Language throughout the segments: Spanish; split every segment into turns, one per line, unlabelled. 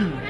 Hmm.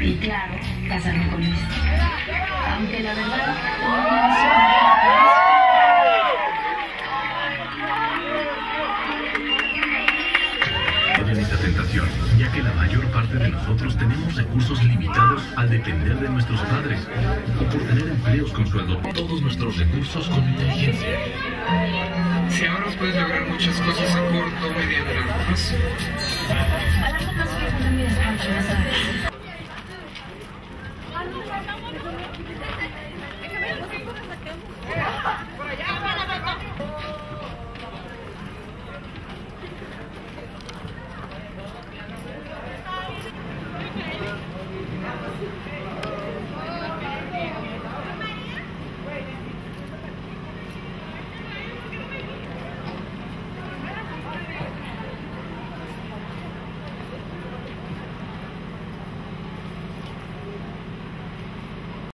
Y claro, casarme con Luis. Aunque la verdad,
ya que la mayor parte de nosotros tenemos recursos limitados al depender de nuestros padres o por tener empleos con sueldo. Todos nuestros recursos con inteligencia.
Si ahorras puedes lograr muchas cosas a corto, mediano y largo plazo.